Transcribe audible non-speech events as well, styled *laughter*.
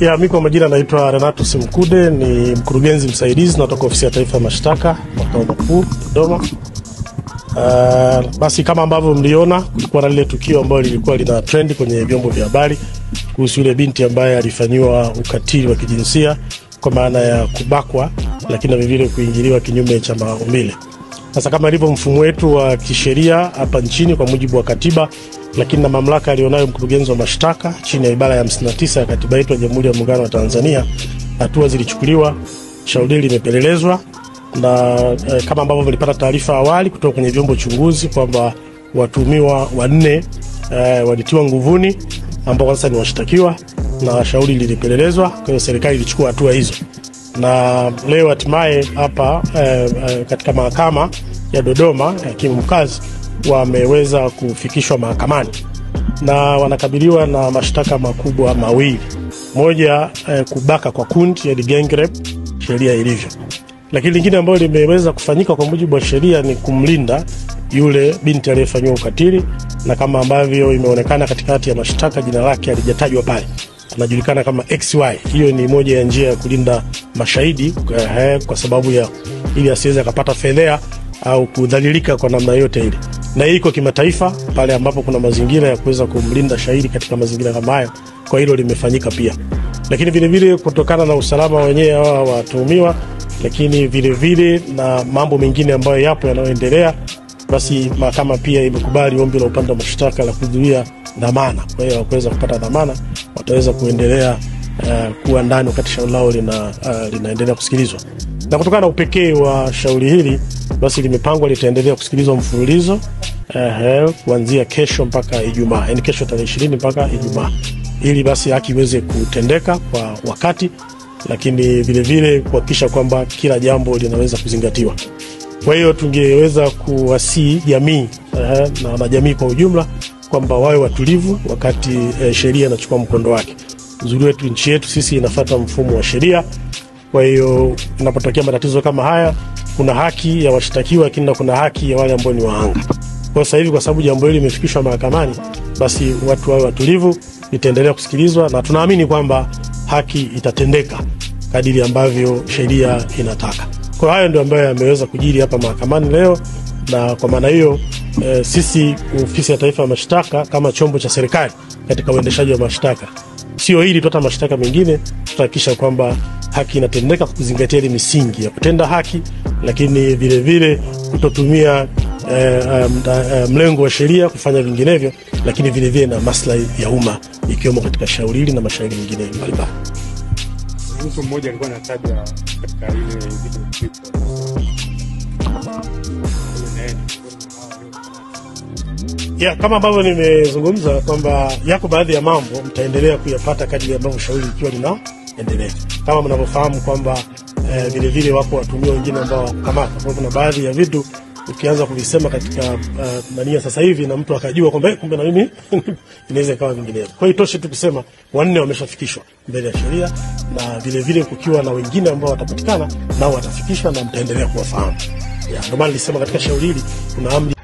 Ya, mi kwa majina naitwa Renato Simkude, ni mkurugenzi msaidizi natoka ofisi ya taifa ya mashtaka makao makuu Dodoma. Uh, basi kama ambavyo mliona, kulikuwa na lile tukio ambalo lilikuwa lina trend kwenye vyombo vya habari kuhusu yule binti ambaye alifanyiwa ukatili wa kijinsia kwa maana ya kubakwa, lakini na vilevile kuingiliwa kinyume cha maumbile. Sasa kama ilivyo mfumo wetu wa kisheria hapa nchini kwa mujibu wa katiba, lakini na mamlaka aliyonayo mkurugenzi wa mashtaka chini ya ibara ya 59 ya katiba yetu ya Jamhuri ya Muungano wa Tanzania, hatua zilichukuliwa, shauri limepelelezwa na eh, kama ambavyo vilipata taarifa awali kutoka kwenye vyombo chunguzi kwamba watuhumiwa wanne eh, walitiwa nguvuni ambao sasa ni washtakiwa na shauri lilipelelezwa. Kwa hiyo serikali ilichukua hatua hizo na leo hatimaye hapa eh, eh, katika mahakama ya Dodoma hakimu mkazi wameweza kufikishwa mahakamani na wanakabiliwa na mashtaka makubwa mawili. Moja eh, kubaka kwa kundi, yani gang sheria ilivyo, lakini lingine ambalo limeweza kufanyika kwa mujibu wa sheria ni kumlinda yule binti aliyefanyiwa ukatili, na kama ambavyo imeonekana katikati ya mashtaka, jina lake alijatajwa pale anajulikana kama XY. Hiyo ni moja ya njia ya kulinda mashahidi eh, kwa sababu ya ili asiweze akapata fedhea au kudhalilika kwa namna yote ile, na hii iko kimataifa pale ambapo kuna mazingira ya kuweza kumlinda shahidi katika mazingira kama hayo. Kwa hilo limefanyika pia, lakini vilevile kutokana na usalama wenyewe hawa watuhumiwa, lakini vilevile na mambo mengine ambayo yapo yanayoendelea, basi mahakama pia imekubali ombi la upande wa mashtaka la kuzuia dhamana. Kwa hiyo wakuweza kupata dhamana, wataweza kuendelea uh, kuwa ndani wakati shauri lao lina, uh, linaendelea kusikilizwa. Na kutokana na upekee wa shauri hili, basi limepangwa litaendelea kusikilizwa mfululizo uh, kuanzia kesho mpaka Ijumaa, yani kesho tarehe ishirini mpaka Ijumaa, ili basi haki iweze kutendeka kwa wakati, lakini vilevile kuhakikisha kwamba kila jambo linaweza kuzingatiwa. Kwa hiyo tungeweza kuwasii jamii uh, na wanajamii kwa ujumla kwamba wawe watulivu wakati eh, sheria inachukua mkondo wake. Uzuri wetu nchi yetu sisi inafata mfumo wa sheria. Kwa hiyo inapotokea matatizo kama haya, kuna haki ya washtakiwa, lakini na kuna haki ya wale ambao ni wahanga. Kwa sasa hivi, kwa sababu jambo hili limefikishwa mahakamani, basi watu wawe watulivu, itaendelea kusikilizwa na tunaamini kwamba haki itatendeka kadiri ambavyo sheria inataka. Kwa hayo ndio ambayo yameweza kujiri hapa mahakamani leo, na kwa maana hiyo e, sisi ofisi ya taifa ya mashtaka kama chombo cha serikali katika uendeshaji wa mashtaka, sio hili tu, mashtaka mengine tutahakikisha kwamba haki inatendeka kuzingatia ile misingi ya kutenda haki, lakini vilevile kutotumia eh, um, e, mlengo wa sheria kufanya vinginevyo, lakini vilevile na maslahi ya umma ikiwemo katika shauri hili na mashauri mengine mbalimbali. Mtu mmoja alikuwa anataja katika ile video clip ya kama ambavyo nimezungumza kwamba yako baadhi ya mambo mtaendelea kuyapata kadri ambavyo shauri likiwa linaendelea. Kama mnavyofahamu kwamba eh, vilevile wapo watumio wengine ambao wakukamata. Kwa kuna baadhi ya vitu ukianza kuvisema katika uh, mania sasa hivi na mtu akajua kwamba kumbe na mimi *laughs* inaweza ikawa vinginevyo. Kwa hiyo itoshe tu kusema wanne wameshafikishwa mbele ya sheria, na vilevile kukiwa na wengine ambao watapatikana nao watafikishwa na mtaendelea kuwafahamu. Ndio maana nilisema katika shauri hili kuna amri